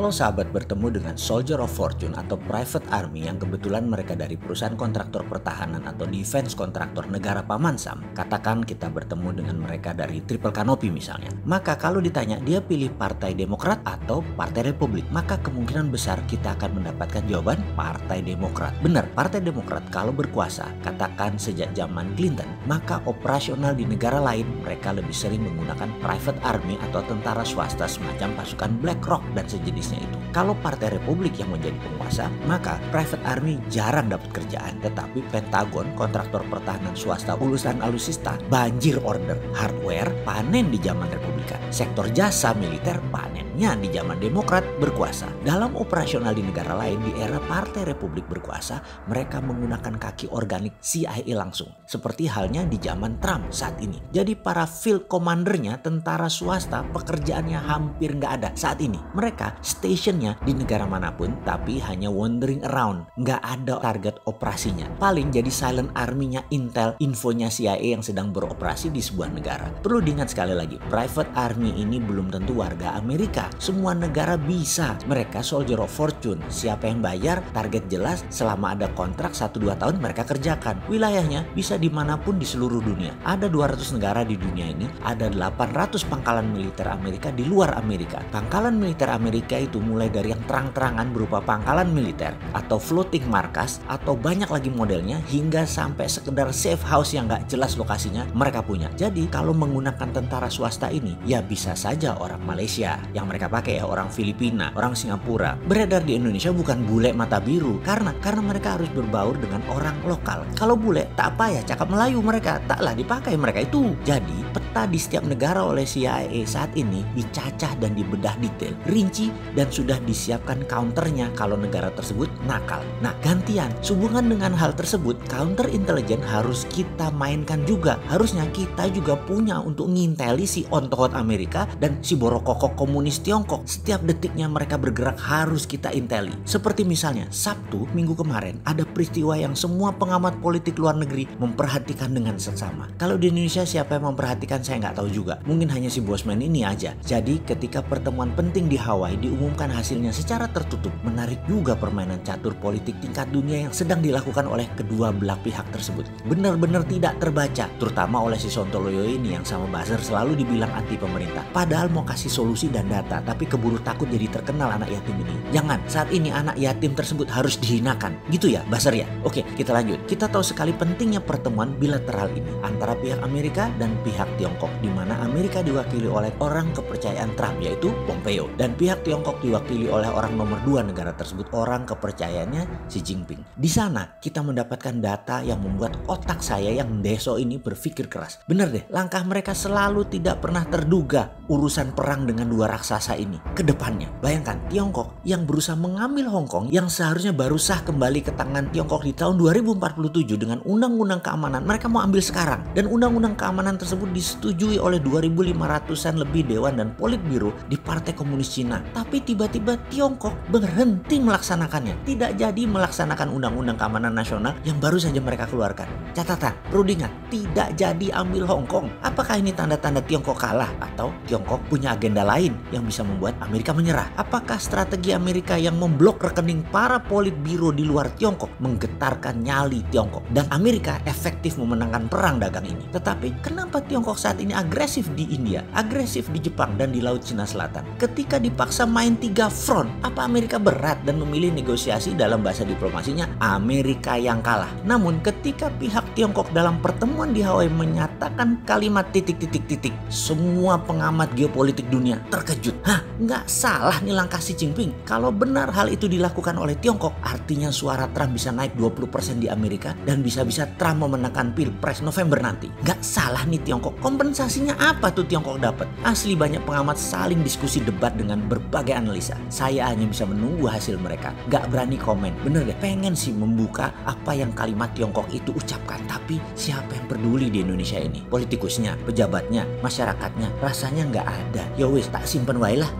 Kalau sahabat bertemu dengan soldier of fortune atau private army yang kebetulan mereka dari perusahaan kontraktor pertahanan atau defense kontraktor negara paman Sam, katakan kita bertemu dengan mereka dari triple canopy misalnya. Maka kalau ditanya dia pilih partai Demokrat atau partai Republik, maka kemungkinan besar kita akan mendapatkan jawaban partai Demokrat. Benar, partai Demokrat kalau berkuasa, katakan sejak zaman Clinton, maka operasional di negara lain mereka lebih sering menggunakan private army atau tentara swasta semacam pasukan BlackRock dan sejenisnya itu. Kalau Partai Republik yang menjadi penguasa, maka private army jarang dapat kerjaan. Tetapi Pentagon, kontraktor pertahanan swasta ulusan alusista, banjir order hardware, panen di zaman Republikan. Sektor jasa militer panennya di zaman Demokrat berkuasa. Dalam operasional di negara lain di era Partai Republik berkuasa, mereka menggunakan kaki organik CIA langsung. Seperti halnya di zaman Trump saat ini. Jadi para field commandernya, tentara swasta, pekerjaannya hampir nggak ada saat ini. Mereka stationnya di negara mana pun tapi hanya wandering around. Nggak ada target operasinya. Paling jadi silent army-nya Intel, infonya CIA yang sedang beroperasi di sebuah negara. Perlu diingat sekali lagi, private army ini belum tentu warga Amerika. Semua negara bisa. Mereka soldier of fortune. Siapa yang bayar, target jelas, selama ada kontrak 1-2 tahun mereka kerjakan. Wilayahnya bisa di mana pun di seluruh dunia. Ada 200 negara di dunia ini, ada 800 pangkalan militer Amerika di luar Amerika. Pangkalan militer Amerika itu mulai dari yang terang-terangan berupa pangkalan militer atau floating markas atau banyak lagi modelnya hingga sampai sekedar safe house yang nggak jelas lokasinya mereka punya. Jadi kalau menggunakan tentara swasta ini ya bisa saja orang Malaysia yang mereka pakai ya orang Filipina, orang Singapura beredar di Indonesia bukan bule mata biru karena karena mereka harus berbaur dengan orang lokal. Kalau bule tak apa ya cakap Melayu mereka taklah dipakai mereka itu. Jadi peta di setiap negara oleh CIA saat ini dicacah dan dibedah detail, rinci sudah disiapkan counternya kalau negara tersebut nakal. Nah gantian, sehubungan dengan hal tersebut, counter intelijen harus kita mainkan juga. Harusnya kita juga punya untuk nginteli si ontohot Amerika dan si borokokok komunis Tiongkok. Setiap detiknya mereka bergerak harus kita inteli. Seperti misalnya Sabtu minggu kemarin ada peristiwa yang semua pengamat politik luar negeri memperhatikan dengan seksama. Kalau di Indonesia siapa yang memperhatikan saya nggak tahu juga. Mungkin hanya si Bosman ini aja. Jadi ketika pertemuan penting di Hawaii diumumkan hasilnya secara tertutup, menarik juga permainan catur politik tingkat dunia yang sedang dilakukan oleh kedua belah pihak tersebut. Benar-benar tidak terbaca, terutama oleh si Sontoloyo ini yang sama buzzer selalu dibilang anti pemerintah. Padahal mau kasih solusi dan data, tapi keburu takut jadi terkenal anak yatim ini. Jangan, saat ini anak yatim tersebut harus dihinakan. Gitu ya, buzzer ya? Oke, kita lanjut. Kita tahu sekali pentingnya pertemuan bilateral ini antara pihak Amerika dan pihak Tiongkok, di mana Amerika diwakili oleh orang kepercayaan Trump, yaitu Pompeo. Dan pihak Tiongkok diwakili oleh orang nomor dua negara tersebut, orang kepercayaannya Xi Jinping. Di sana, kita mendapatkan data yang membuat otak saya yang deso ini berpikir keras. Bener deh, langkah mereka selalu tidak pernah terduga urusan perang dengan dua raksasa ini ke depannya. Bayangkan, Tiongkok yang berusaha mengambil Hong Kong yang seharusnya baru sah kembali ke tangan Tiongkok di tahun 2047 dengan undang-undang keamanan, mereka mau ambil sekarang. Dan undang-undang keamanan tersebut disetujui oleh 2500-an lebih dewan dan politbiro di Partai Komunis Cina. Tapi tiba-tiba Tiongkok berhenti melaksanakannya. Tidak jadi melaksanakan undang-undang keamanan nasional yang baru saja mereka keluarkan. Catatan, perlu diingat, tidak jadi ambil Hong Kong. Apakah ini tanda-tanda Tiongkok kalah atau Tiongkok punya agenda lain yang bisa membuat Amerika menyerah? Apakah strategi Amerika yang memblok rekening para politbiro di luar Tiongkok menggetarkan nyali Tiongkok dan Amerika efektif memenangkan perang dagang ini? Tetapi kenapa Tiongkok saat ini agresif di India, agresif di Jepang dan di Laut Cina Selatan? Ketika dipaksa main tiga front, apa Amerika berat dan memilih negosiasi dalam bahasa diplomasinya Amerika yang kalah? Namun ketika pihak Tiongkok dalam pertemuan di Hawaii menyatakan kalimat titik-titik-titik, semua pengamat geopolitik dunia terkejut. Hah, nggak salah nih langkah Xi Jinping. Kalau benar hal itu dilakukan oleh Tiongkok, artinya suara Trump bisa naik 20% di Amerika dan bisa-bisa Trump memenangkan pilpres November nanti. Nggak salah nih Tiongkok. Kompensasinya apa tuh Tiongkok dapat? Asli banyak pengamat saling diskusi debat dengan berbagai analisa. Saya hanya bisa menunggu hasil mereka. Nggak berani komen. Bener deh, pengen sih membuka apa yang kalimat Tiongkok itu ucapkan. Tapi siapa yang peduli di Indonesia ini? Politikusnya, pejabatnya, masyarakatnya, rasanya nggak ada. Ya wis, tak simpen wae lah.